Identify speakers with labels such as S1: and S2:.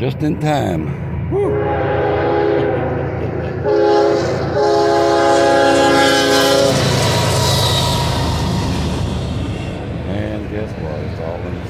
S1: Just in time. Woo. guess what? It's all in